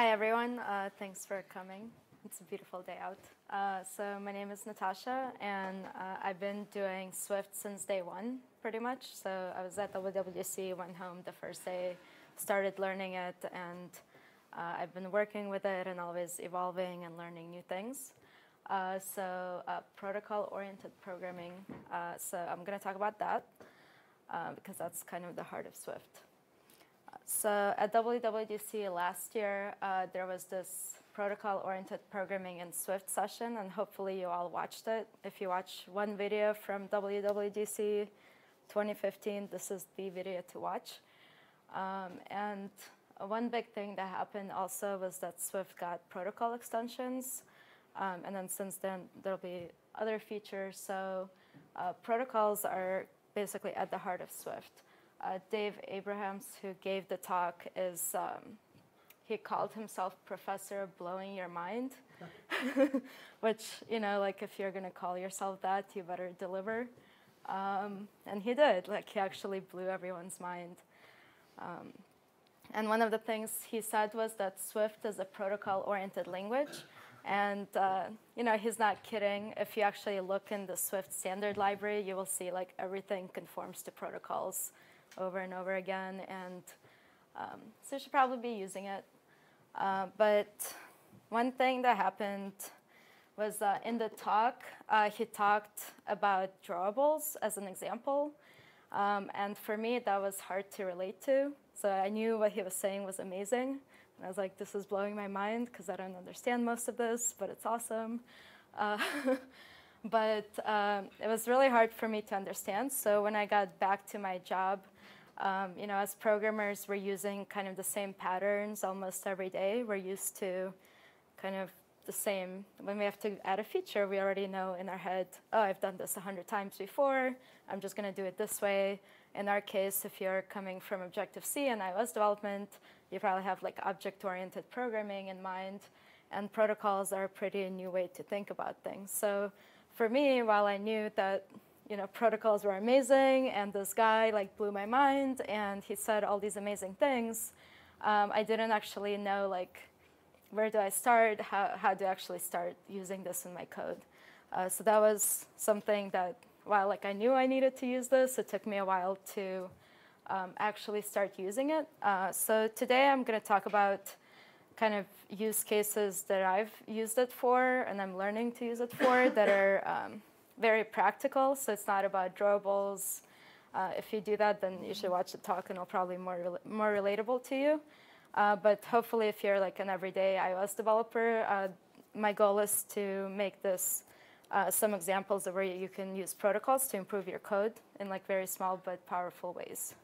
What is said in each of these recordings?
Hi, everyone. Uh, thanks for coming. It's a beautiful day out. Uh, so my name is Natasha, and uh, I've been doing Swift since day one, pretty much. So I was at WWDC, went home the first day, started learning it, and uh, I've been working with it and always evolving and learning new things. Uh, so uh, protocol-oriented programming. so I'm going to talk about that because that's kind of the heart of Swift. So at WWDC last year, uh, there was this protocol-oriented programming in Swift session, and hopefully you all watched it. If you watch one video from WWDC 2015, this is the video to watch. Um, and one big thing that happened also was that Swift got protocol extensions, um, and then since then there'll be other features. So uh, protocols are basically at the heart of Swift uh, Dave Abrahams, who gave the talk, is um, he called himself Professor Blowing Your Mind, which, you know, like if you're going to call yourself that, you better deliver. Um, and he did. Like, he actually blew everyone's mind. Um, and one of the things he said was that Swift is a protocol oriented language. And uh, you know he's not kidding. If you actually look in the Swift standard library, you will see like everything conforms to protocols over and over again, and um, so you should probably be using it. Uh, but one thing that happened was uh, in the talk, uh, he talked about drawables as an example. Um, and for me, that was hard to relate to. So I knew what he was saying was amazing. And I was like, this is blowing my mind because I don't understand most of this, but it's awesome. Uh, but um, it was really hard for me to understand. So when I got back to my job, um, you know, as programmers, we're using kind of the same patterns almost every day. We're used to kind of the same. When we have to add a feature, we already know in our head, oh, I've done this 100 times before. I'm just going to do it this way. In our case, if you're coming from Objective-C and iOS development, you probably have like object-oriented programming in mind. And protocols are a pretty new way to think about things. So for me, while I knew that you know, protocols were amazing, and this guy like blew my mind, and he said all these amazing things. Um, I didn't actually know like where do I start, how, how do I actually start using this in my code. Uh, so that was something that while like I knew I needed to use this, it took me a while to um, actually start using it. Uh, so today I'm going to talk about kind of use cases that I've used it for and I'm learning to use it for that are um, very practical, so it's not about drawables. Uh, if you do that, then you should watch the talk and it'll probably more, more relatable to you. Uh, but hopefully if you're like an everyday iOS developer, uh, my goal is to make this uh, some examples of where you can use protocols to improve your code in like very small but powerful ways.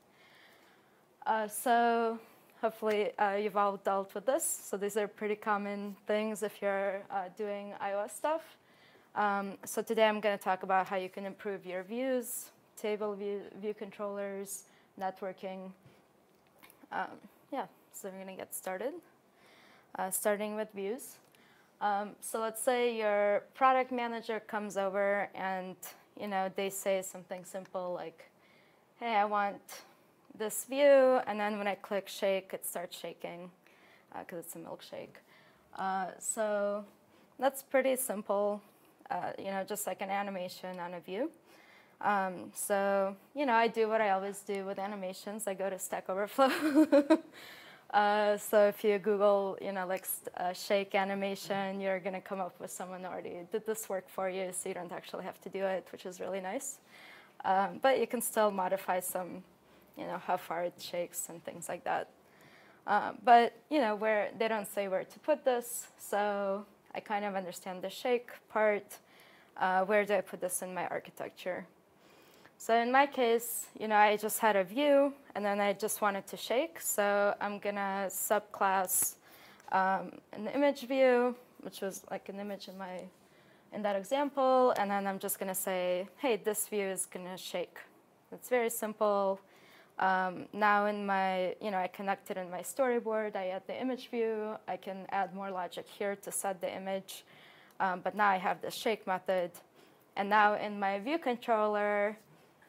Uh, so hopefully uh, you've all dealt with this. So these are pretty common things if you're doing iOS stuff. Um, so today I'm going to talk about how you can improve your views, table view, view controllers, networking. Um, yeah, so we're going to get started. Uh, starting with views. Um, so let's say your product manager comes over and you know they say something simple like, "Hey, I want this view," and then when I click shake, it starts shaking because uh, it's a milkshake. Uh, so that's pretty simple uh, you know, just like an animation on a view. Um, so, you know, I do what I always do with animations. I go to Stack Overflow. uh, so if you Google, you know, like uh, shake animation, you're going to come up with someone already did this work for you, so you don't actually have to do it, which is really nice. Um, but you can still modify some, you know, how far it shakes and things like that. Um, but, you know, where they don't say where to put this, so I kind of understand the shake part. Uh, where do I put this in my architecture? So in my case, you know, I just had a view, and then I just wanted to shake. So I'm gonna subclass um, an image view, which was like an image in my in that example, and then I'm just gonna say, hey, this view is gonna shake. It's very simple. Um, now in my, you know, I connected in my storyboard, I add the image view. I can add more logic here to set the image. Um, but now I have the shake method. And now in my view controller,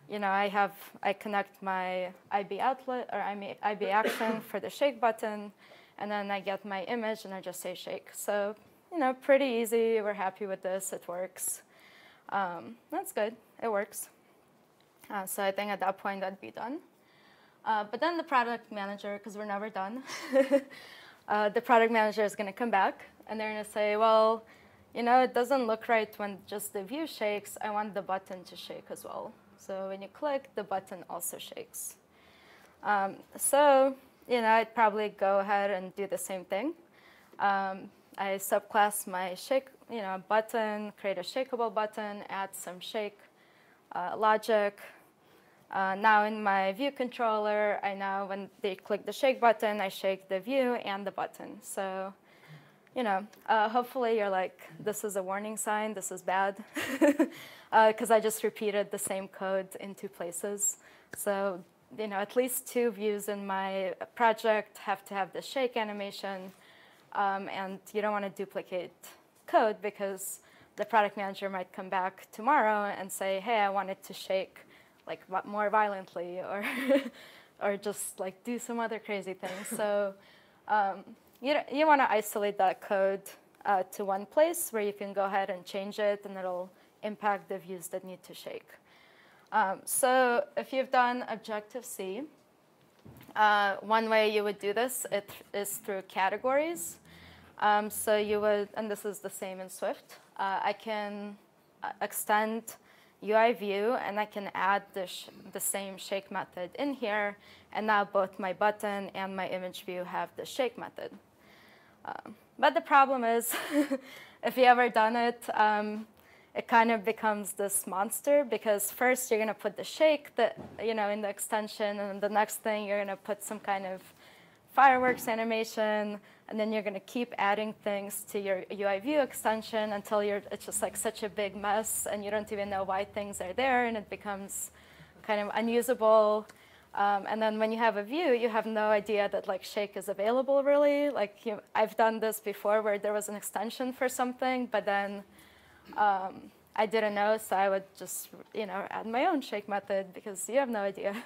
you know, I have, I connect my IB outlet or IB action for the shake button. and then I get my image and I just say shake. So, you know, pretty easy. We're happy with this. It works. Um, that's good. It works. Uh, so I think at that point that'd be done. Uh, but then the product manager, because we're never done, uh, the product manager is going to come back and they're going to say, well, you know, it doesn't look right when just the view shakes. I want the button to shake as well. So when you click, the button also shakes. Um, so, you know, I'd probably go ahead and do the same thing. Um, I subclass my shake, you know, button, create a shakeable button, add some shake uh, logic. Uh, now in my view controller, I now, when they click the shake button, I shake the view and the button. So, you know, uh, hopefully you're like, this is a warning sign, this is bad, because uh, I just repeated the same code in two places. So, you know, at least two views in my project have to have the shake animation, um, and you don't want to duplicate code because the product manager might come back tomorrow and say, hey, I want it to shake like more violently or, or just like do some other crazy things. so um, you, you want to isolate that code uh, to one place where you can go ahead and change it and it'll impact the views that need to shake. Um, so if you've done Objective-C, uh, one way you would do this is through categories. Um, so you would, and this is the same in Swift, uh, I can uh, extend UI view and I can add the, the same shake method in here. And now both my button and my image view have the shake method. Um, but the problem is, if you ever done it, um, it kind of becomes this monster because first you're going to put the shake that, you know, in the extension, and the next thing you're going to put some kind of fireworks animation, and then you're going to keep adding things to your UI view extension until you're, it's just like such a big mess, and you don't even know why things are there, and it becomes kind of unusable. Um, and then when you have a view, you have no idea that like Shake is available really. Like you, I've done this before where there was an extension for something, but then um, I didn't know, so I would just you know add my own Shake method because you have no idea.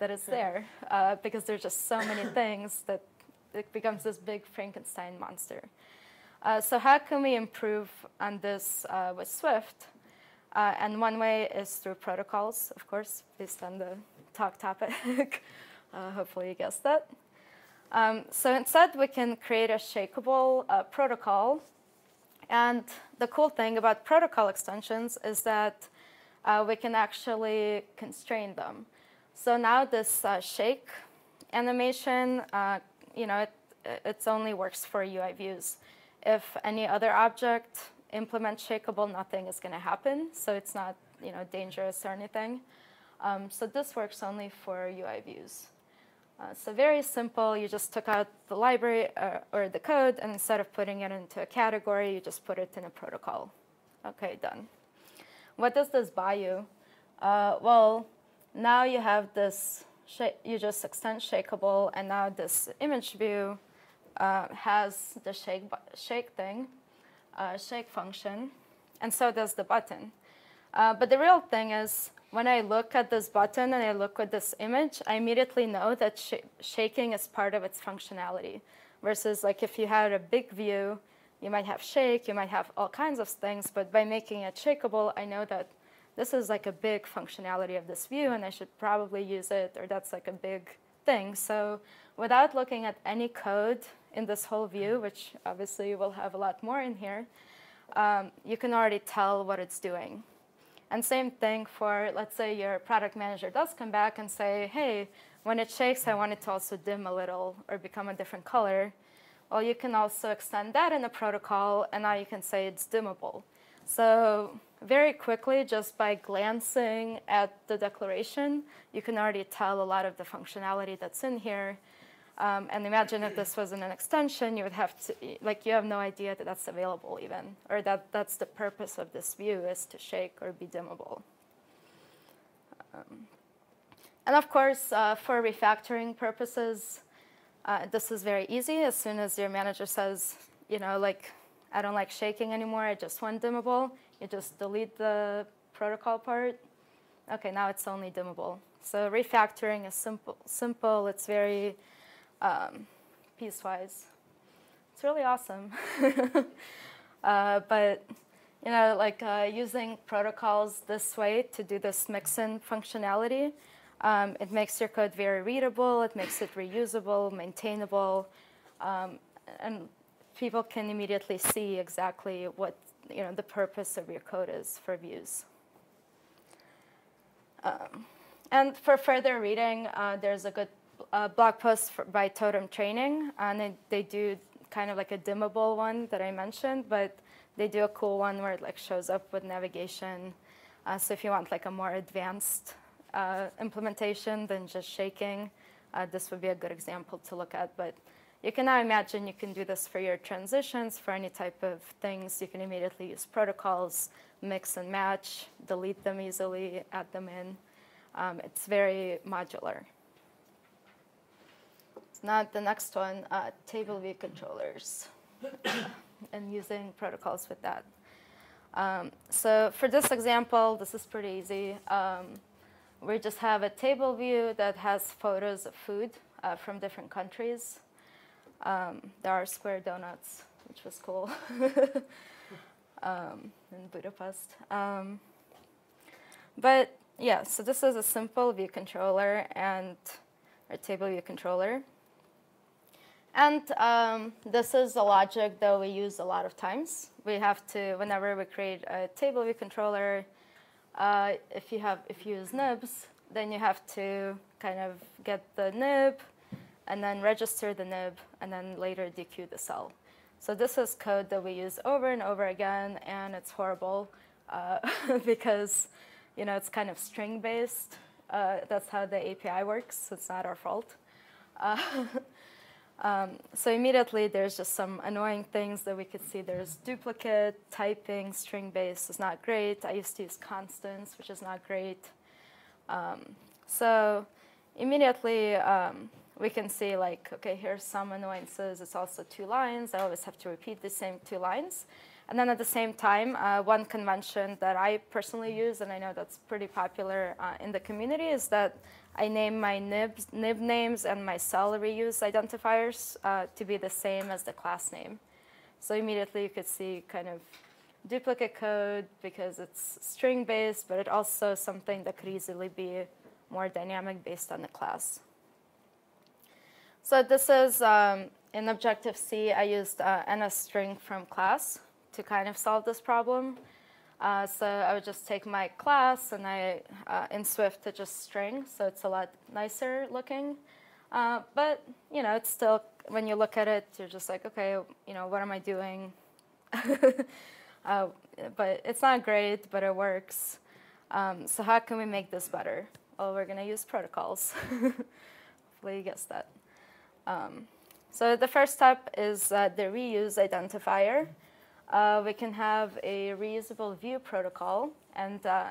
that it's there uh, because there's just so many things that it becomes this big Frankenstein monster. Uh, so how can we improve on this uh, with Swift? Uh, and one way is through protocols, of course, based on the talk topic. Uh, hopefully you guessed that. Um, so instead, we can create a shakeable uh, protocol. And the cool thing about protocol extensions is that we can actually constrain them. So now this uh, shake animation, uh, you know, it it's only works for UI views. If any other object implements shakeable, nothing is going to happen. So it's not, you know, dangerous or anything. Um, so this works only for UI views. Uh, so very simple. You just took out the library uh, or the code, and instead of putting it into a category, you just put it in a protocol. Okay, done. What does this buy you? Uh, well, now you have this, you just extend shakeable, and now this image view uh, has the shake, shake thing, uh, shake function, and so does the button. Uh, but the real thing is, when I look at this button and I look at this image, I immediately know that sh shaking is part of its functionality. Versus like if you had a big view, you might have shake, you might have all kinds of things, but by making it shakeable, I know that this is like a big functionality of this view and I should probably use it or that's like a big thing. So without looking at any code in this whole view, which obviously you will have a lot more in here, um, you can already tell what it's doing. And same thing for, let's say your product manager does come back and say, hey, when it shakes, I want it to also dim a little or become a different color. Well, you can also extend that in a protocol, and now you can say it's dimmable. So very quickly, just by glancing at the declaration, you can already tell a lot of the functionality that's in here. Um, and imagine if this wasn't an extension, you would have to, like, you have no idea that that's available even, or that that's the purpose of this view is to shake or be dimmable. Um, and of course, uh, for refactoring purposes, uh, this is very easy. As soon as your manager says, you know, like, I don't like shaking anymore, I just want dimmable, you just delete the protocol part. Okay, now it's only dimmable. So refactoring is simple. Simple. It's very um, piecewise. It's really awesome. uh, but you know, like uh, using protocols this way to do this mixin functionality, um, it makes your code very readable, it makes it reusable, maintainable, um, and people can immediately see exactly what you know, the purpose of your code is for views. Um, and for further reading, uh, there's a good uh, blog post for, by Totem Training, and it, they do kind of like a dimmable one that I mentioned, but they do a cool one where it like shows up with navigation. Uh, so if you want like a more advanced uh, implementation than just shaking, uh, this would be a good example to look at. But you can now imagine you can do this for your transitions, for any type of things. You can immediately use protocols, mix and match, delete them easily, add them in. Um, it's very modular. Now the next one, uh, table view controllers, and using protocols with that. Um, so for this example, this is pretty easy. Um, we just have a table view that has photos of food uh, from different countries. Um, there are square donuts, which was cool, um, in Budapest. Um, but yeah, so this is a simple view controller and a table view controller. And um, this is a logic that we use a lot of times. We have to, whenever we create a table view controller, uh, if you have, if you use nibs, then you have to kind of get the nib, and then register the nib, and then later dequeue the cell. So this is code that we use over and over again, and it's horrible uh, because you know it's kind of string based. Uh, that's how the API works. It's not our fault. Um, so immediately there's just some annoying things that we could see. There's duplicate typing, string base is not great. I used to use constants, which is not great. Um, so immediately um, we can see like, okay, here's some annoyances. It's also two lines. I always have to repeat the same two lines. And then at the same time, uh, one convention that I personally use, and I know that's pretty popular uh, in the community, is that I name my nibs, nib names and my cell reuse identifiers uh, to be the same as the class name. So immediately you could see kind of duplicate code because it's string based, but it also something that could easily be more dynamic based on the class. So this is um, in Objective-C, I used uh, NSString from class to kind of solve this problem. Uh, so I would just take my class and I, uh, in Swift, to just string, so it's a lot nicer looking. Uh, but, you know, it's still, when you look at it, you're just like, okay, you know, what am I doing? Uh, but it's not great, but it works. Um, so how can we make this better? Well, we're going to use protocols. Hopefully you guessed that. Um, so the first step is uh, the reuse identifier. Uh, we can have a reusable view protocol, and uh,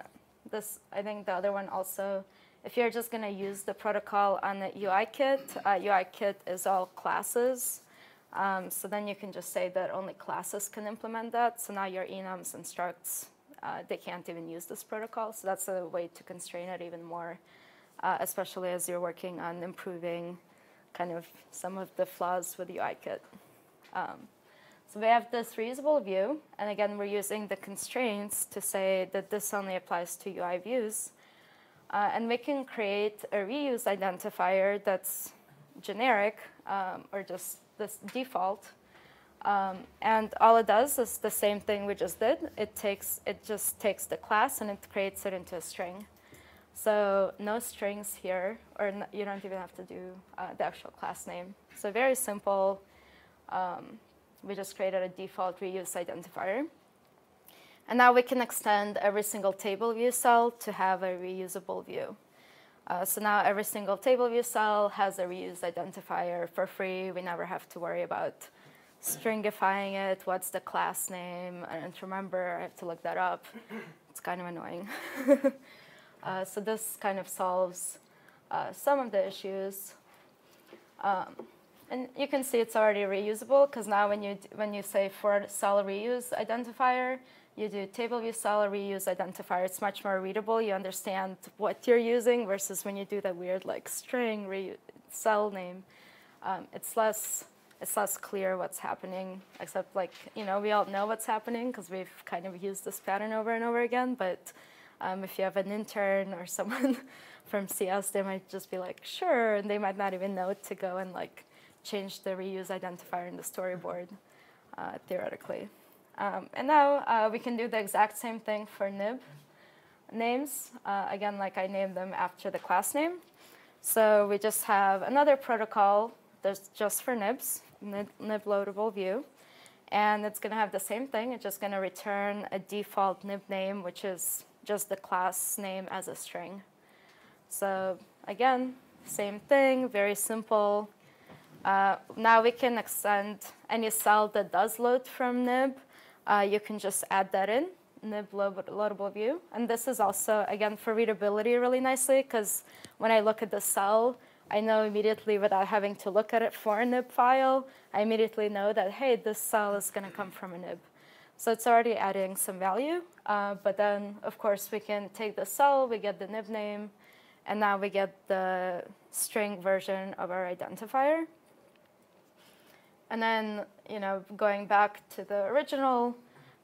this, I think the other one also, if you're just going to use the protocol on the UI kit, UI uh, kit is all classes. Um, so then you can just say that only classes can implement that. So now your enums and structs, uh, they can't even use this protocol. So that's a way to constrain it even more, uh, especially as you're working on improving kind of some of the flaws with UIKit. Um, so we have this reusable view, and again, we're using the constraints to say that this only applies to UI views. Uh, and we can create a reuse identifier that's generic um, or just this default. Um, and all it does is the same thing we just did. It takes it just takes the class and it creates it into a string. So no strings here, or you don't even have to do uh, the actual class name. So very simple. Um, we just created a default reuse identifier. And now we can extend every single table view cell to have a reusable view. Uh, so now every single table view cell has a reuse identifier for free. We never have to worry about stringifying it, what's the class name, I don't remember, I have to look that up. It's kind of annoying. Uh, so this kind of solves uh, some of the issues. Um, and you can see it's already reusable because now when you, when you say for cell reuse identifier, you do table view cell reuse identifier. It's much more readable. You understand what you're using versus when you do that weird like string cell name. Um, it's less it's less clear what's happening, except like, you know, we all know what's happening because we've kind of used this pattern over and over again. But um, if you have an intern or someone from CS, they might just be like, sure, and they might not even know to go and like change the reuse identifier in the storyboard, uh, theoretically. Um, and now uh, we can do the exact same thing for nib names. Uh, again, like I named them after the class name. So we just have another protocol that's just for nibs, nib, nib loadable view. And it's going to have the same thing. It's just going to return a default nib name, which is just the class name as a string. So again, same thing, very simple. Uh, now we can extend any cell that does load from nib. Uh, you can just add that in, nib loadable view. And this is also, again, for readability really nicely, because when I look at the cell, I know immediately without having to look at it for a nib file, I immediately know that, hey, this cell is going to come from a nib. So it's already adding some value. Uh, but then, of course, we can take the cell, we get the nib name, and now we get the string version of our identifier. And then, you know, going back to the original,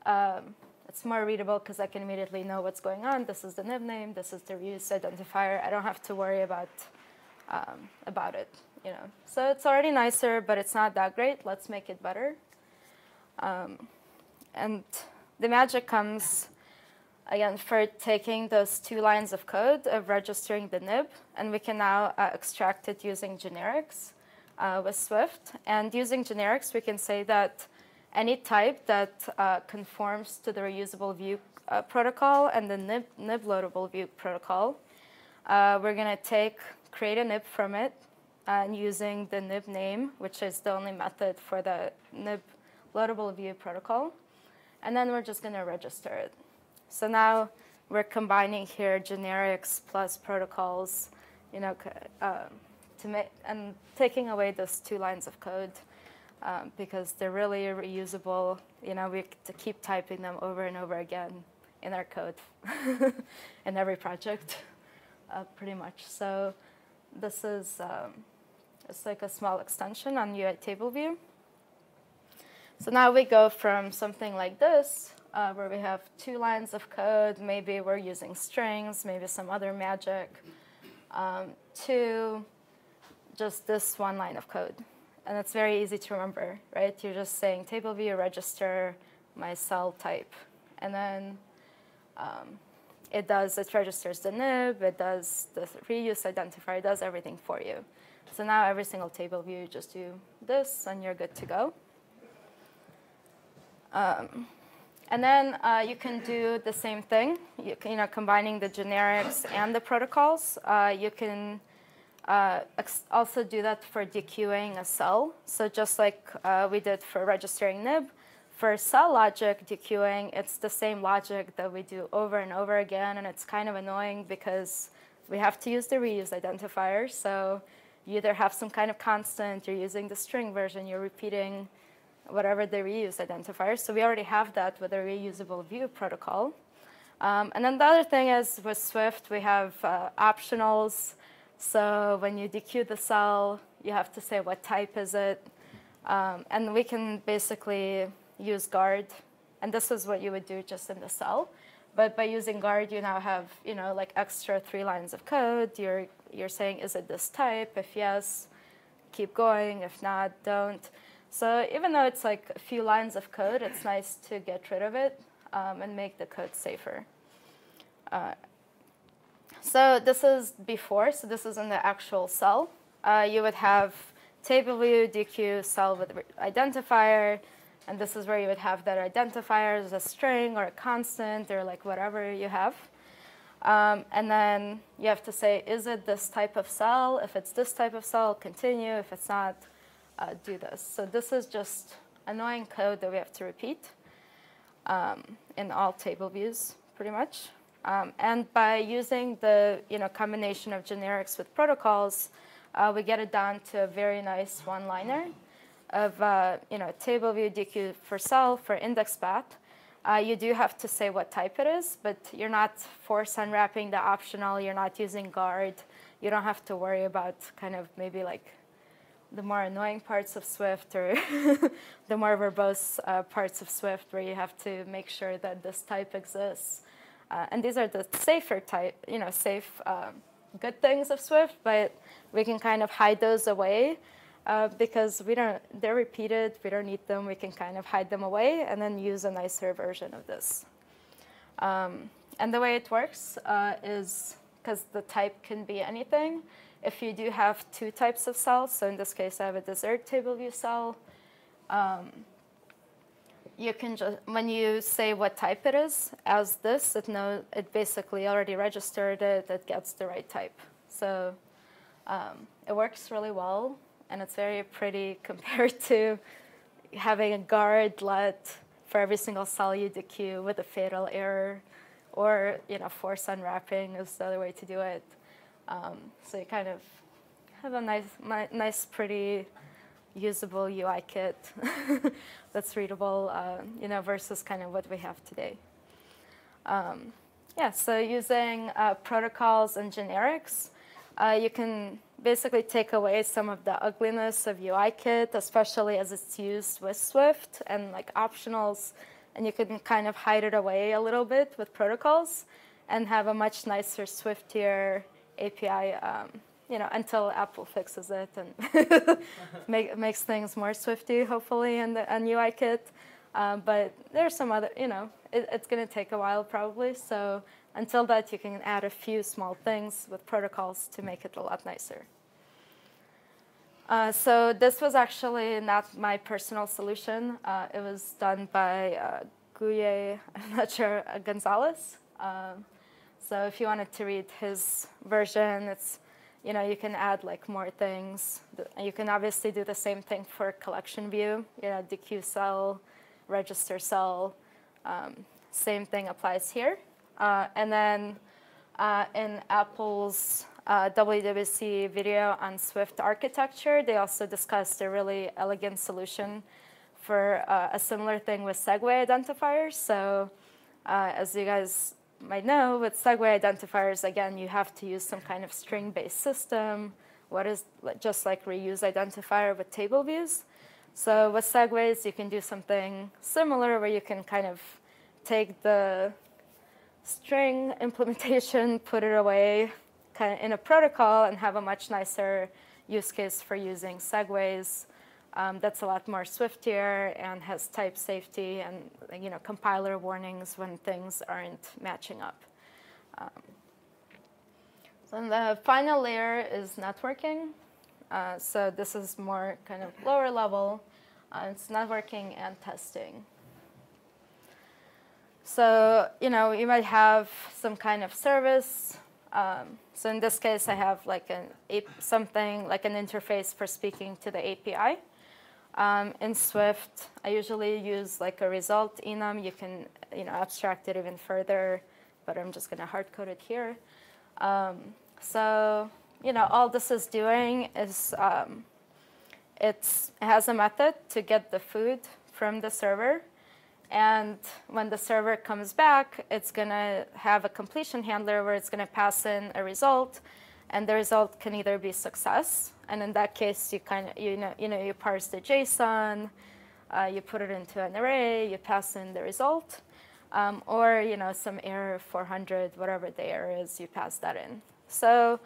um, it's more readable because I can immediately know what's going on. This is the nib name. This is the reuse identifier. I don't have to worry about um, about it. You know, so it's already nicer, but it's not that great. Let's make it better. Um, and the magic comes again for taking those two lines of code of registering the nib, and we can now uh, extract it using generics uh, with Swift. And using generics, we can say that any type that uh, conforms to the reusable view uh, protocol and the nib, nib loadable view protocol, uh, we're going to take, create a nib from it, and using the nib name, which is the only method for the nib loadable view protocol. And then we're just going to register it. So now we're combining here generics plus protocols, you know, uh, to make, and taking away those two lines of code um, because they're really reusable. You know, we to keep typing them over and over again in our code in every project, uh, pretty much. So this is um, it's like a small extension on UI table view. So now we go from something like this, uh, where we have two lines of code, maybe we're using strings, maybe some other magic, um, to just this one line of code. And it's very easy to remember, right? You're just saying table view register my cell type. And then um, it does, it registers the nib, it does the reuse identifier, it does everything for you. So now every single table view, you just do this and you're good to go. Um, and then uh, you can do the same thing, you, you know, combining the generics and the protocols. Uh, you can uh, also do that for dequeuing a cell. So just like uh, we did for registering nib, for cell logic dequeuing, it's the same logic that we do over and over again, and it's kind of annoying because we have to use the reuse identifier. So you either have some kind of constant, you're using the string version, you're repeating whatever the reuse identifier. So we already have that with a reusable view protocol. Um, and then the other thing is with Swift, we have uh, optionals so when you dequeue the cell, you have to say what type is it. Um, and we can basically use guard. And this is what you would do just in the cell. But by using guard, you now have, you know, like extra three lines of code. You're, you're saying, is it this type? If yes, keep going. If not, don't. So even though it's like a few lines of code, it's nice to get rid of it um, and make the code safer. Uh, so this is before, so this is in the actual cell. Uh, you would have table view, dequeue, cell with identifier, and this is where you would have that identifier as a string or a constant or like whatever you have. Um, and then you have to say, is it this type of cell? If it's this type of cell, continue. If it's not, uh, do this. So this is just annoying code that we have to repeat um, in all table views, pretty much. Um, and by using the you know, combination of generics with protocols, uh, we get it down to a very nice one-liner of uh, you know, table view dequeue for cell, for index path. Uh, you do have to say what type it is, but you're not force unwrapping the optional. You're not using guard. You don't have to worry about kind of maybe like the more annoying parts of Swift or the more verbose uh, parts of Swift where you have to make sure that this type exists. Uh, and these are the safer type, you know, safe, um, good things of Swift, but we can kind of hide those away uh, because we don't, they're repeated, we don't need them, we can kind of hide them away and then use a nicer version of this. Um, and the way it works uh, is because the type can be anything. If you do have two types of cells, so in this case I have a dessert table view cell, um, you can just, when you say what type it is, as this, it know it basically already registered it, it gets the right type. So um, it works really well, and it's very pretty compared to having a guard let for every single cell you dequeue with a fatal error, or you know force unwrapping is the other way to do it. Um, so you kind of have a nice, nice, pretty usable UI kit that's readable, uh, you know, versus kind of what we have today. Um, yeah, so using uh, protocols and generics, uh, you can basically take away some of the ugliness of UIKit, especially as it's used with Swift and like optionals, and you can kind of hide it away a little bit with protocols and have a much nicer, Swiftier API um, you know, until Apple fixes it and make, makes things more Swifty, hopefully, the in UI kit. Um, but there's some other, you know, it, it's going to take a while probably. So until that, you can add a few small things with protocols to make it a lot nicer. Uh, so this was actually not my personal solution. Uh, it was done by uh, Guille, I'm not sure, uh, Gonzalez. Um, so if you wanted to read his version, it's you know, you can add like more things. You can obviously do the same thing for collection view, you know, dequeue cell, register cell. Um, same thing applies here. Uh, and then uh, in Apple's uh, WWDC video on Swift architecture, they also discussed a really elegant solution for uh, a similar thing with segue identifiers. So uh, as you guys might know, with segue identifiers, again, you have to use some kind of string-based system. What is just like reuse identifier with table views. So with segues, you can do something similar where you can kind of take the string implementation, put it away kind of in a protocol, and have a much nicer use case for using segues um, that's a lot more Swiftier and has type safety and you know compiler warnings when things aren't matching up. Um, so the final layer is networking. Uh, so this is more kind of lower level. Uh, it's networking and testing. So you know you might have some kind of service. Um, so in this case, I have like an something like an interface for speaking to the API. Um, in Swift, I usually use like a result enum. You can you know abstract it even further, but I'm just going to hard code it here. Um, so you know all this is doing is um, it has a method to get the food from the server. And when the server comes back, it's going to have a completion handler where it's going to pass in a result and the result can either be success, and in that case, you kind of you know you know you parse the JSON, uh, you put it into an array, you pass in the result, um, or you know some error 400, whatever the error is, you pass that in. So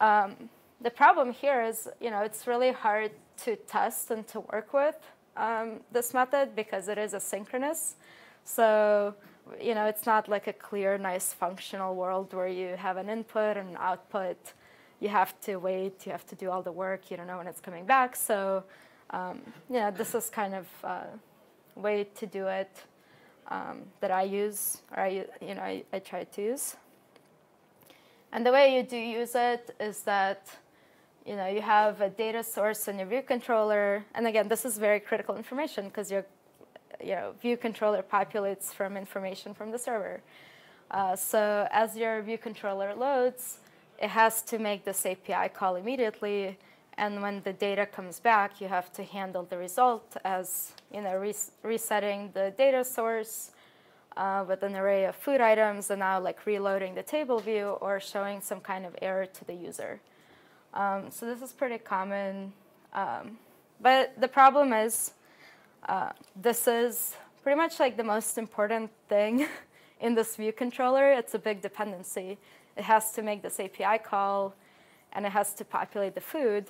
um, the problem here is you know it's really hard to test and to work with um, this method because it is asynchronous. So you know, it's not like a clear, nice functional world where you have an input and output you have to wait, you have to do all the work, you don't know when it's coming back. So um, yeah, this is kind of a way to do it um, that I use, or I, you know, I, I try to use. And the way you do use it is that you know, you have a data source in your view controller. And again, this is very critical information because your you know, view controller populates from information from the server. Uh, so as your view controller loads, it has to make this API call immediately. And when the data comes back, you have to handle the result as you know, res resetting the data source uh, with an array of food items and now like reloading the table view or showing some kind of error to the user. Um, so this is pretty common Um, but the problem is, uh, this is pretty much like the most important thing in this view controller. It's a big dependency. It has to make this API call, and it has to populate the food.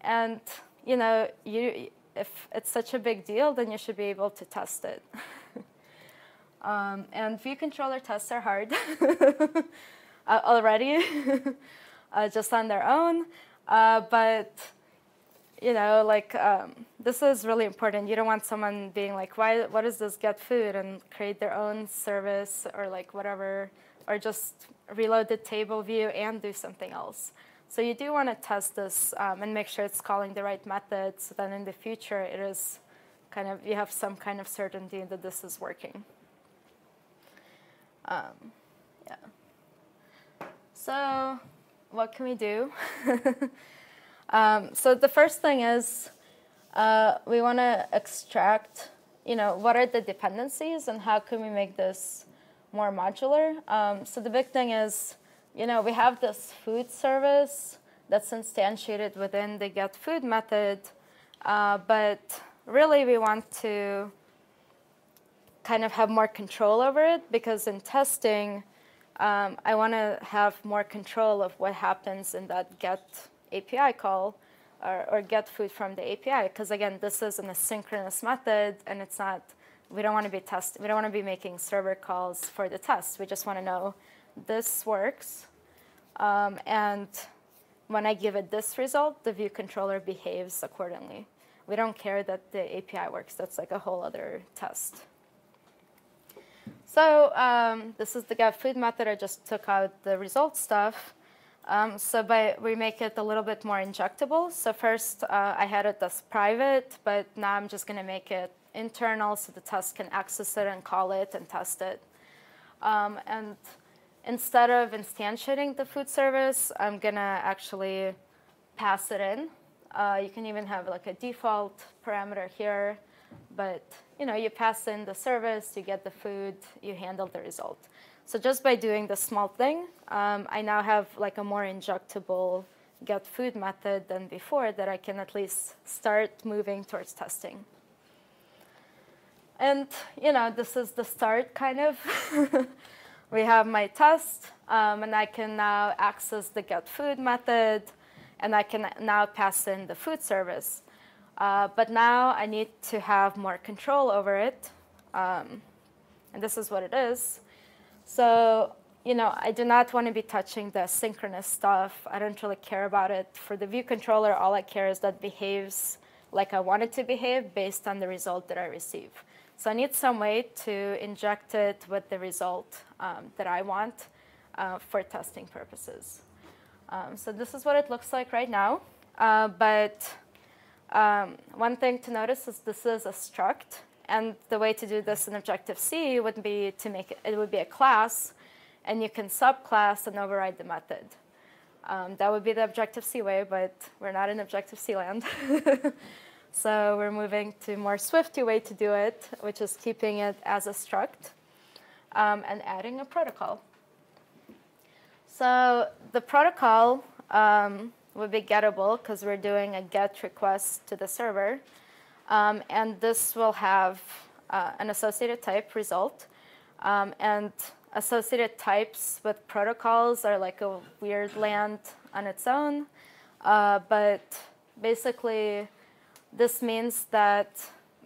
And you know, you, if it's such a big deal, then you should be able to test it. um, and view controller tests are hard uh, already, uh, just on their own. Uh, but you know, like um, this is really important. You don't want someone being like, "Why? What is this get food?" and create their own service or like whatever, or just reload the table view and do something else. So you do want to test this um, and make sure it's calling the right method, so in the future it is kind of you have some kind of certainty that this is working. Um, yeah. So what can we do? Um, so the first thing is uh, we want to extract, you know, what are the dependencies and how can we make this more modular? Um, so the big thing is, you know, we have this food service that's instantiated within the get food method, uh, but really we want to kind of have more control over it because in testing, um, I want to have more control of what happens in that get API call or, or get food from the API. Because again, this is an asynchronous method and it's not, we don't want to be test, we don't want to be making server calls for the test. We just want to know this works. Um, and when I give it this result, the view controller behaves accordingly. We don't care that the API works. That's like a whole other test. So um, this is the get food method. I just took out the result stuff. Um, so by, we make it a little bit more injectable. So first uh, I had it as private, but now I'm just going to make it internal so the test can access it and call it and test it. Um, and instead of instantiating the food service, I'm going to actually pass it in. Uh, you can even have like a default parameter here, but you know, you pass in the service, you get the food, you handle the result. So just by doing this small thing, um, I now have like a more injectable get food method than before that I can at least start moving towards testing. And you know, this is the start kind of. we have my test, um, and I can now access the get food method, and I can now pass in the food service. Uh, but now I need to have more control over it. Um, and this is what it is. So, you know, I do not want to be touching the synchronous stuff. I don't really care about it. For the view controller, all I care is that behaves like I want it to behave based on the result that I receive. So I need some way to inject it with the result um, that I want uh, for testing purposes. Um, so this is what it looks like right now. Uh, but um, one thing to notice is this is a struct. And the way to do this in Objective-C would be to make it, it would be a class, and you can subclass and override the method. Um, that would be the Objective-C way, but we're not in Objective-C land. so we're moving to more Swifty way to do it, which is keeping it as a struct um, and adding a protocol. So the protocol um, would be gettable because we're doing a get request to the server. Um, and this will have uh, an associated type result. Um, and associated types with protocols are like a weird land on its own. Uh, but basically, this means that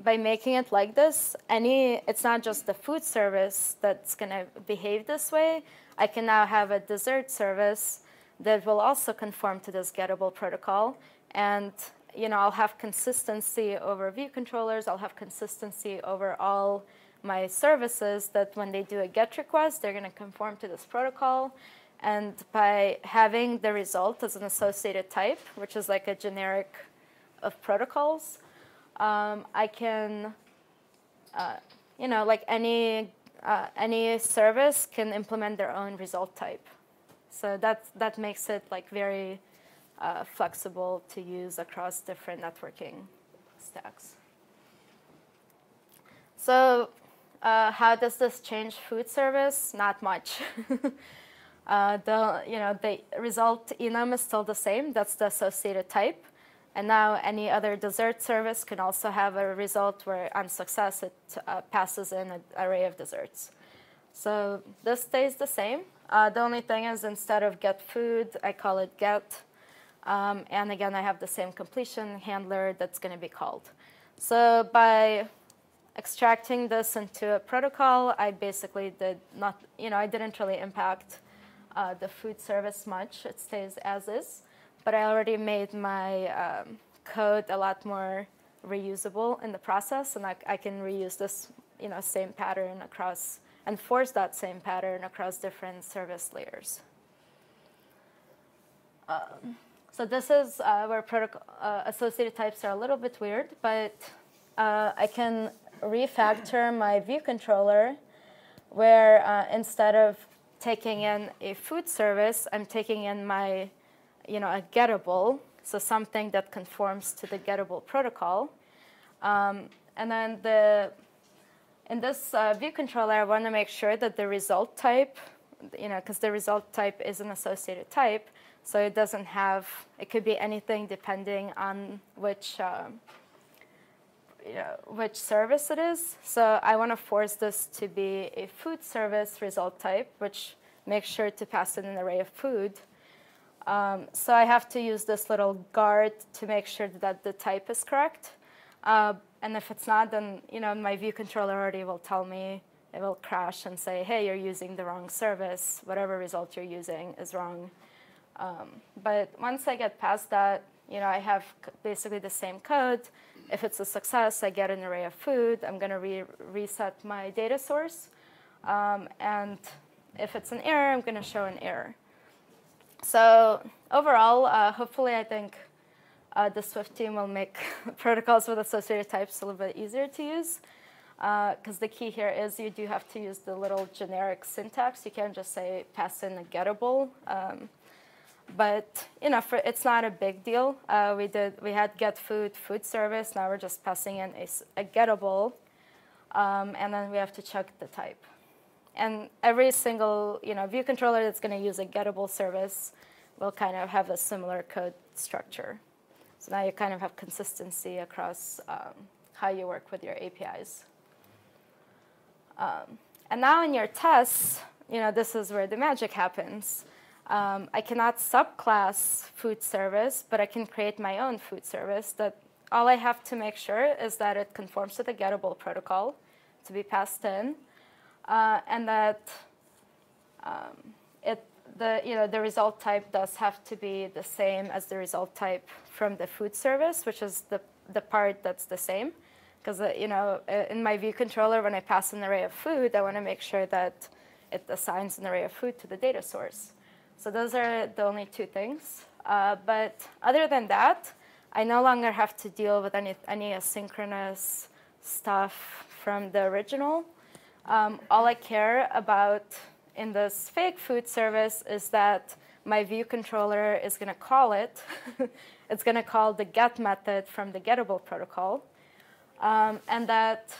by making it like this, any it's not just the food service that's going to behave this way. I can now have a dessert service that will also conform to this gettable protocol. And you know, I'll have consistency over view controllers. I'll have consistency over all my services that when they do a GET request, they're going to conform to this protocol. And by having the result as an associated type, which is like a generic of protocols, um, I can, uh, you know, like any, uh, any service can implement their own result type. So that, that makes it like very uh, flexible to use across different networking stacks. So uh, how does this change food service? Not much. uh, the, you know, the result enum is still the same. That's the associated type. And now any other dessert service can also have a result where on success it uh, passes in an array of desserts. So this stays the same. Uh, the only thing is instead of get food, I call it get. Um, and again, I have the same completion handler that's going to be called. So by extracting this into a protocol, I basically did not, you know, I didn't really impact uh, the food service much. It stays as is but I already made my um, code a lot more reusable in the process, and I, I, can reuse this, you know, same pattern across and force that same pattern across different service layers. Um, so this is uh, where protocol uh, associated types are a little bit weird, but uh, I can refactor my view controller where uh, instead of taking in a food service, I'm taking in my you know, a gettable, so something that conforms to the gettable protocol. Um, and then the in this uh, view controller, I want to make sure that the result type, you know, because the result type is an associated type, so it doesn't have, it could be anything depending on which, uh, you know, which service it is. So I want to force this to be a food service result type, which makes sure to pass in an array of food. Um, so I have to use this little guard to make sure that the type is correct. Uh, and if it's not, then you know my view controller already will tell me, it will crash and say, hey, you're using the wrong service. Whatever result you're using is wrong. Um, but once I get past that, you know, I have basically the same code. If it's a success, I get an array of food. I'm going to re reset my data source. Um, and if it's an error, I'm going to show an error. So overall, uh, hopefully I think uh, the Swift team will make protocols with associated types a little bit easier to use. Because uh, the key here is you do have to use the little generic syntax. You can't just say pass in a gettable. Um, but you know, for, it's not a big deal. Uh, we did we had get food food service. Now we're just passing in a, a gettable, um, and then we have to check the type. And every single you know, view controller that's going to use a gettable service will kind of have a similar code structure. So now you kind of have consistency across um, how you work with your APIs. Um, and now in your tests, you know, this is where the magic happens. Um, I cannot subclass food service, but I can create my own food service that all I have to make sure is that it conforms to the gettable protocol to be passed in uh, and that um, it the you know the result type does have to be the same as the result type from the food service, which is the the part that's the same. Because uh, you know uh, in my view controller, when I pass an array of food, I want to make sure that it assigns an array of food to the data source. So those are the only two things. Uh, but other than that, I no longer have to deal with any any asynchronous stuff from the original. Um, all I care about in this fake food service is that my view controller is going to call it. it's going to call the get method from the gettable protocol. Um, and that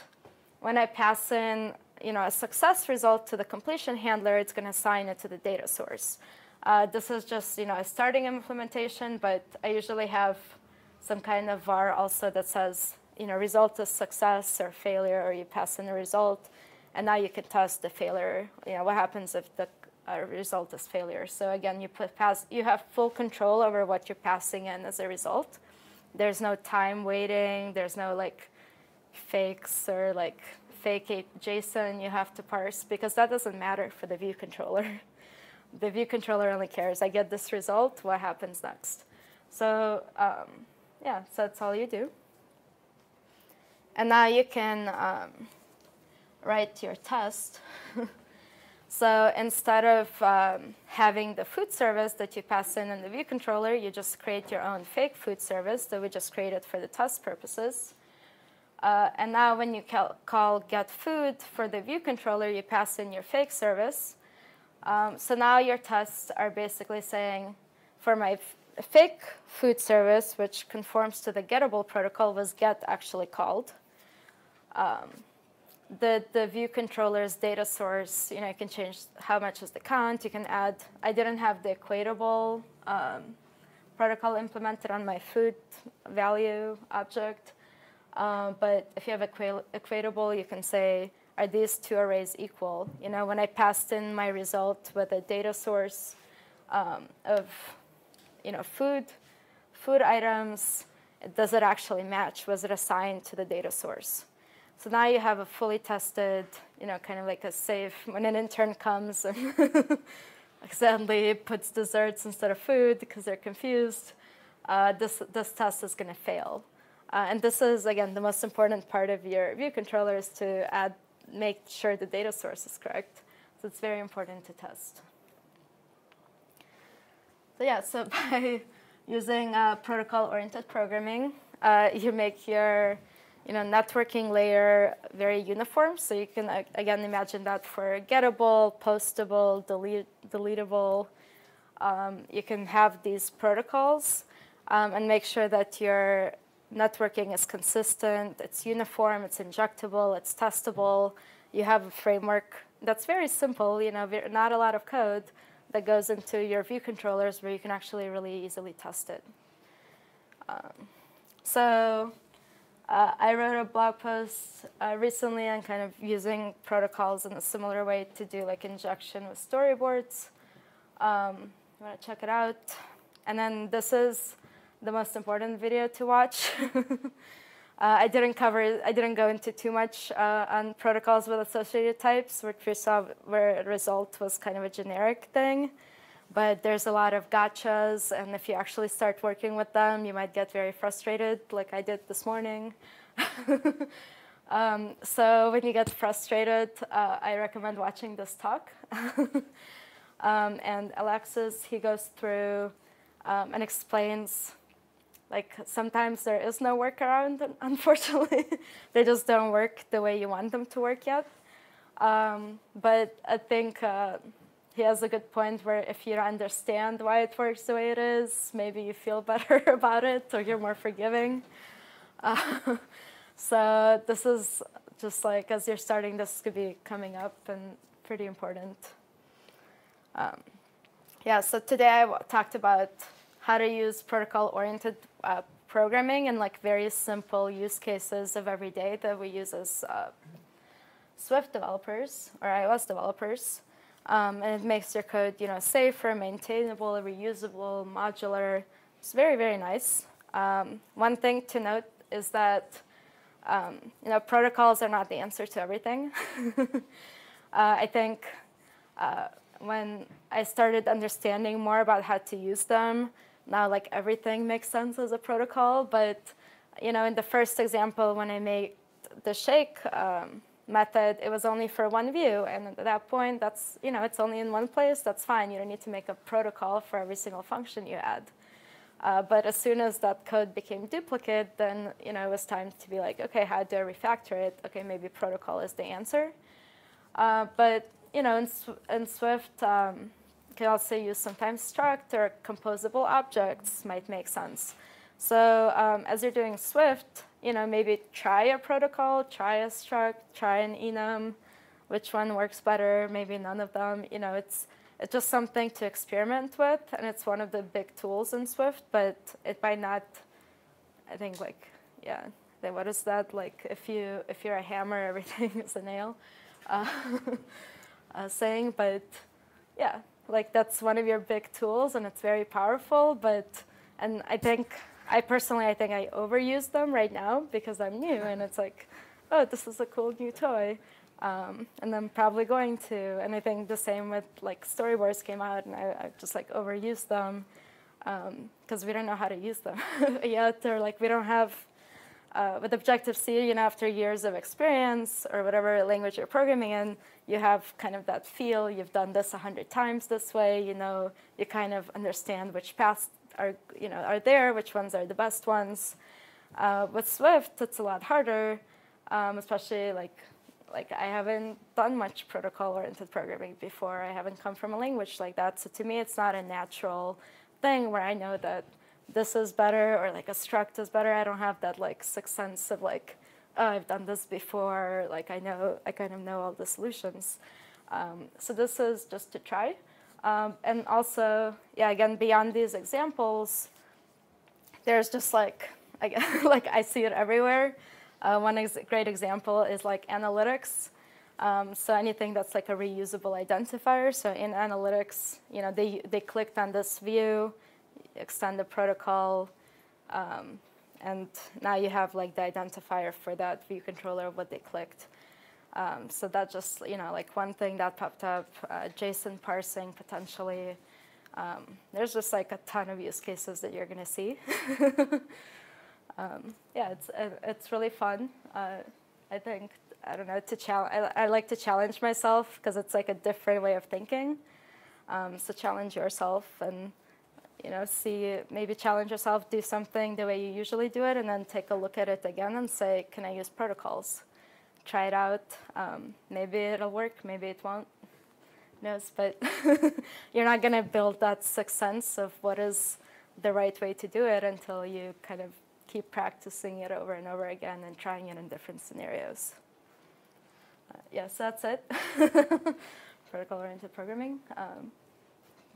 when I pass in you know, a success result to the completion handler, it's going to assign it to the data source. Uh, this is just you know, a starting implementation, but I usually have some kind of var also that says you know, result is success or failure, or you pass in a result. And now you can test the failure. You know, what happens if the uh, result is failure? So again, you put pass, you have full control over what you're passing in as a result. There's no time waiting. There's no like fakes or like fake JSON you have to parse because that doesn't matter for the view controller. the view controller only cares. I get this result. What happens next? So um, yeah, so that's all you do. And now you can um, write your test. so instead of um, having the food service that you pass in in the view controller, you just create your own fake food service that we just created for the test purposes. Uh, and now when you call get food for the view controller, you pass in your fake service. Um, so now your tests are basically saying, for my fake food service, which conforms to the gettable protocol, was get actually called. Um, the, the view controller's data source, you know, you can change how much is the count. You can add, I didn't have the equatable um, protocol implemented on my food value object. Uh, but if you have equa equatable, you can say, are these two arrays equal? You know, when I passed in my result with a data source um, of, you know, food, food items, does it actually match? Was it assigned to the data source? So now you have a fully tested, you know, kind of like a safe, when an intern comes and accidentally puts desserts instead of food because they're confused, uh, this, this test is going to fail. Uh, and this is, again, the most important part of your view controller is to add, make sure the data source is correct. So it's very important to test. So yeah, so by using uh, protocol-oriented programming, uh, you make your you know, networking layer very uniform. So you can, again, imagine that for gettable, postable, delete, deletable. Um, you can have these protocols um, and make sure that your networking is consistent, it's uniform, it's injectable, it's testable. You have a framework that's very simple, you know, not a lot of code that goes into your view controllers where you can actually really easily test it. Um, so uh, I wrote a blog post uh, recently on kind of using protocols in a similar way to do like injection with storyboards. Um, you want to check it out. And then this is the most important video to watch. uh, I didn't cover, I didn't go into too much uh, on protocols with associated types, which we saw where result was kind of a generic thing. But there's a lot of gotchas, and if you actually start working with them, you might get very frustrated, like I did this morning. um, so when you get frustrated, uh, I recommend watching this talk. um, and Alexis, he goes through um, and explains like sometimes there is no workaround, unfortunately. they just don't work the way you want them to work yet. Um, but I think uh, he has a good point where if you understand why it works the way it is, maybe you feel better about it or you're more forgiving. Uh, so this is just like as you're starting, this could be coming up and pretty important. Um, yeah, so today I talked about how to use protocol-oriented uh, programming and like very simple use cases of every day that we use as uh, Swift developers or iOS developers. Um, and it makes your code, you know, safer, maintainable, reusable, modular. It's very, very nice. Um, one thing to note is that, um, you know, protocols are not the answer to everything. uh, I think uh, when I started understanding more about how to use them, now like everything makes sense as a protocol. But you know, in the first example, when I made the shake um, method, it was only for one view, and at that point, that's you know, it's only in one place. That's fine. You don't need to make a protocol for every single function you add. Uh, but as soon as that code became duplicate, then you know it was time to be like, okay, how do I refactor it? Okay, maybe protocol is the answer. Uh, but you know, in, in Swift, um, can also use sometimes struct or composable objects might make sense. So um, as you're doing Swift, you know, maybe try a protocol, try a struct, try an enum, which one works better, maybe none of them. You know, it's, it's just something to experiment with, and it's one of the big tools in Swift, but it might not, I think like, yeah, then what is that? Like if, you, if you're a hammer, everything is a nail uh, uh, saying, but yeah, like that's one of your big tools and it's very powerful, but, and I think, I personally, I think I overuse them right now because I'm new and it's like, oh, this is a cool new toy. Um, and I'm probably going to. And I think the same with like storyboards came out and I, I just like overused them because um, we don't know how to use them yet or like we don't have uh, with Objective-C, you know, after years of experience or whatever language you're programming in, you have kind of that feel. You've done this a hundred times this way. You know, you kind of understand which paths are, you know, are there, which ones are the best ones. Uh, with Swift, it's a lot harder, um, especially like, like I haven't done much protocol-oriented programming before. I haven't come from a language like that. So to me, it's not a natural thing where I know that this is better or like a struct is better. I don't have that like sixth sense of like, oh, I've done this before. Like I know, I kind of know all the solutions. Um, so this is just to try. Um, and also, yeah, again, beyond these examples, there's just like, I, like I see it everywhere. Uh, one ex great example is like analytics. Um, so anything that's like a reusable identifier. So in analytics, you know, they, they clicked on this view, extend the protocol, um, and now you have like the identifier for that view controller of what they clicked. Um, so that just, you know, like one thing that popped up, uh, JSON parsing potentially. Um, there's just like a ton of use cases that you're going to see. um, yeah, it's, uh, it's really fun. Uh, I think, I don't know, to challenge, I, I like to challenge myself because it's like a different way of thinking. Um, so challenge yourself and, you know, see, maybe challenge yourself, do something the way you usually do it, and then take a look at it again and say, can I use protocols? Try it out. Um, maybe it'll work, maybe it won't. Knows, but you're not going to build that sixth sense of what is the right way to do it until you kind of keep practicing it over and over again and trying it in different scenarios. Uh, yes, that's it. Protocol-oriented programming. Um,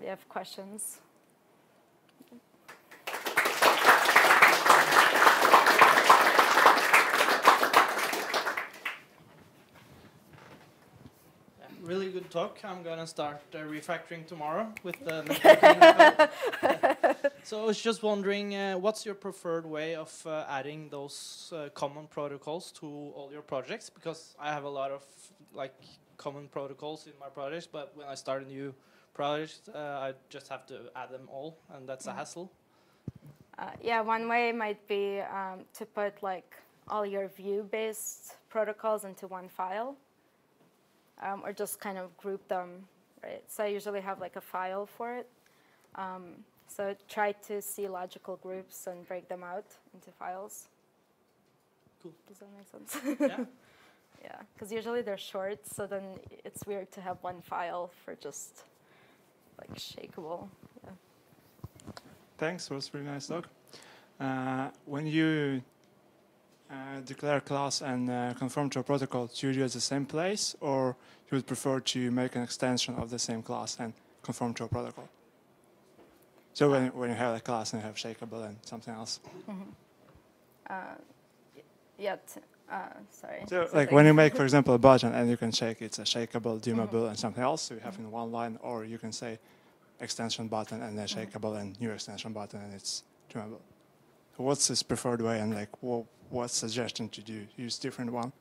have questions? Really good talk. I'm gonna start uh, refactoring tomorrow with the. so I was just wondering, uh, what's your preferred way of uh, adding those uh, common protocols to all your projects? Because I have a lot of like common protocols in my projects, but when I start a new project, uh, I just have to add them all, and that's mm -hmm. a hassle. Uh, yeah, one way might be um, to put like all your view-based protocols into one file um, or just kind of group them, right? So I usually have like a file for it. Um, so try to see logical groups and break them out into files. Cool. Does that make sense? Yeah. yeah, because usually they're short, so then it's weird to have one file for just like shakeable. Yeah. Thanks, it was really nice talk. Uh, when you uh, declare class and uh, conform to a protocol, do you use the same place, or you would prefer to make an extension of the same class and conform to a protocol? So when, when you have a class and you have shakeable and something else. Mm -hmm. uh, yeah, uh, sorry. So like when you make, for example, a button and you can shake, it's a shakeable, dimmable, mm -hmm. and something else. So you have mm -hmm. in one line, or you can say extension button and then mm-hmm. shakeable and new extension button and it's dimmable. What's this preferred way and like what, what suggestion to do? Use different one?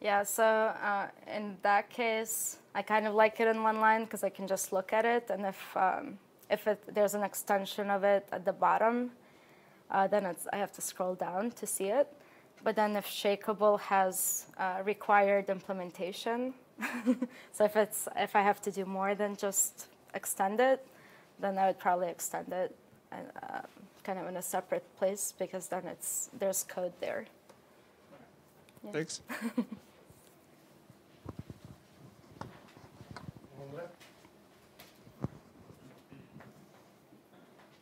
Yeah, so uh, in that case, I kind of like it in one line because I can just look at it, and if um, if it, there's an extension of it at the bottom, uh, then I have to scroll down to see it. But then if Shakeable has uh, required implementation, so if it's if I have to do more than just extend it, then I would probably extend it. And, uh, kind of in a separate place because then it's there's code there. Yeah. Thanks.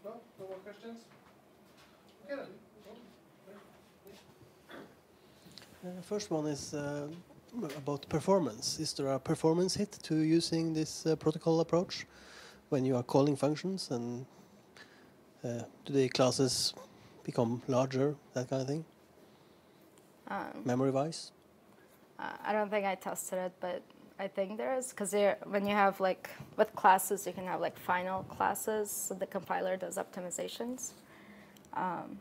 no, no more questions. Okay Uh, first one is uh, about performance. Is there a performance hit to using this uh, protocol approach when you are calling functions and uh, do the classes become larger, that kind of thing? Um, Memory-wise? Uh, I don't think I tested it, but I think there is, because when you have like, with classes, you can have like final classes, so the compiler does optimizations. Um,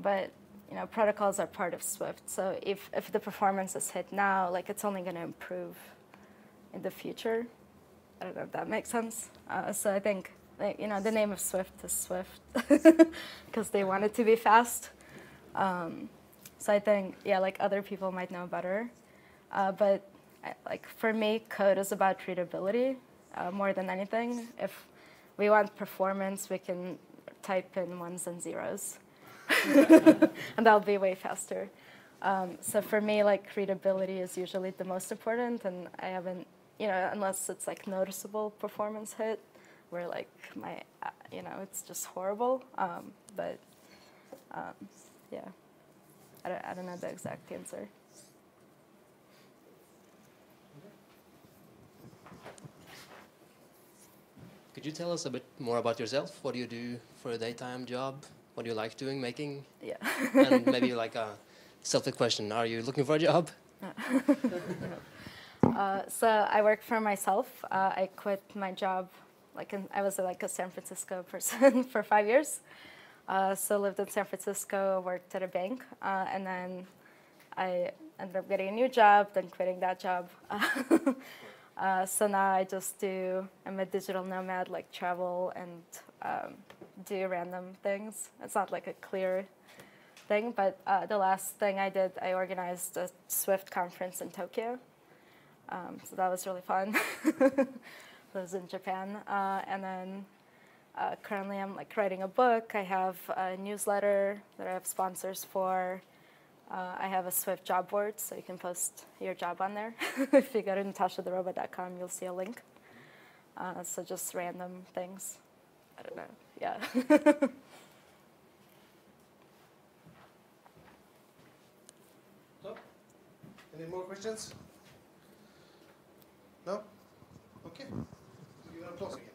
but, you know, protocols are part of Swift, so if, if the performance is hit now, like it's only going to improve in the future. I don't know if that makes sense. Uh, so I think you know, the name of Swift is Swift because they want it to be fast. Um, so I think, yeah, like other people might know better. Uh, but like for me, code is about readability uh, more than anything. If we want performance, we can type in ones and zeros, and that'll be way faster. Um, so for me, like readability is usually the most important, and I haven't, you know, unless it's like noticeable performance hit, where like my, uh, you know, it's just horrible. Um, but um, yeah, I don't, I don't know the exact answer. Could you tell us a bit more about yourself? What do you do for a daytime job? what do you like doing, making, Yeah. and maybe like a selfish question: Are you looking for a job? Uh, so I work for myself. Uh, I quit my job, like in, I was like a San Francisco person for five years. Uh, so lived in San Francisco, worked at a bank, uh, and then I ended up getting a new job, then quitting that job. uh, so now I just do. I'm a digital nomad, like travel and um, do random things. It's not like a clear thing, but uh, the last thing I did, I organized a Swift conference in Tokyo. Um, so that was really fun. Was in Japan, uh, and then uh, currently I'm like writing a book. I have a newsletter that I have sponsors for. Uh, I have a Swift job board, so you can post your job on there. if you go to natashatherobot.com, you'll see a link. Uh, so just random things. I don't know. Yeah. Any more questions? No? Okay. Again.